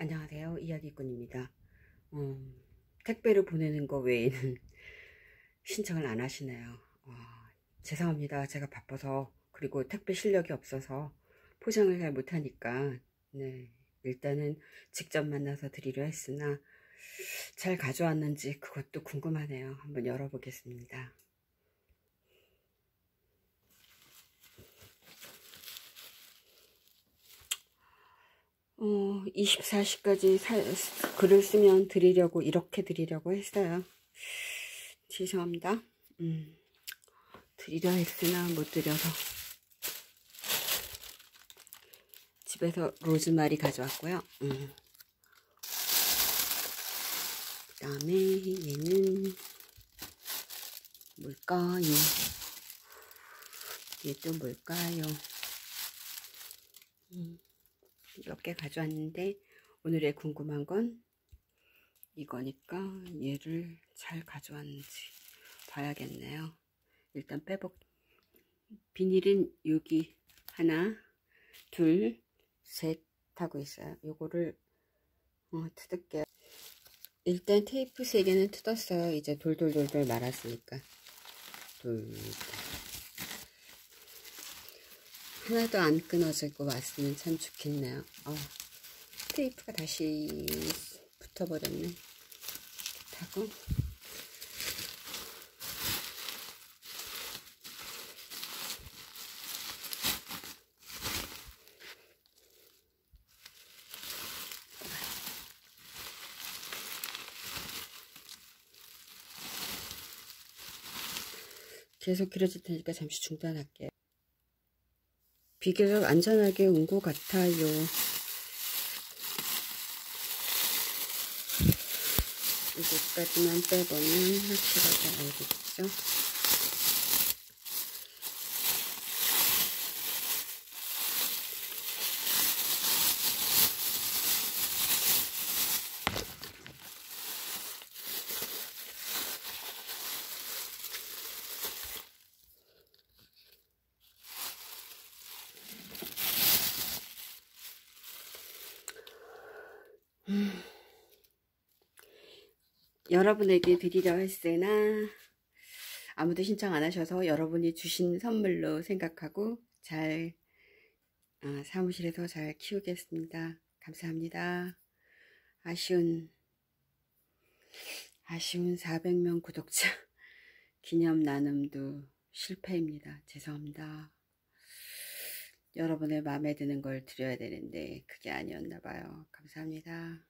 안녕하세요. 이야기꾼입니다. 음, 택배를 보내는 거 외에는 신청을 안 하시네요. 어, 죄송합니다. 제가 바빠서 그리고 택배 실력이 없어서 포장을 잘 못하니까 네, 일단은 직접 만나서 드리려 했으나 잘 가져왔는지 그것도 궁금하네요. 한번 열어보겠습니다. 어, 24시까지 사, 글을 쓰면 드리려고 이렇게 드리려고 했어요. 죄송합니다. 음, 드리려 했으나 못 드려서 집에서 로즈마리 가져왔고요. 음. 그 다음에 얘는 뭘까요? 얘 또 뭘까요? 음. 몇 개 가져왔는데 오늘의 궁금한 건 이거니까 얘를 잘 가져왔는지 봐야겠네요. 일단 빼복 비닐은 여기 하나 둘 셋 하고 있어요. 요거를 어, 뜯을게요. 일단 테이프 3개는 뜯었어요. 이제 돌돌돌돌 말았으니까 돌 하나도 안 끊어지고 왔으면 참 좋겠네요. 어, 테이프가 다시 붙어버렸네. 하고 계속 길어질 테니까 잠시 중단할게요. 비교적 안전하게 온 것 같아요. 이것까지만 빼보면 확실하게 알겠죠? 여러분에게 드리려 했으나 아무도 신청 안 하셔서 여러분이 주신 선물로 생각하고 잘 어, 사무실에서 잘 키우겠습니다. 감사합니다. 아쉬운 아쉬운 400명 구독자 기념 나눔도 실패입니다. 죄송합니다. 여러분의 마음에 드는 걸 드려야 되는데 그게 아니었나 봐요. 감사합니다.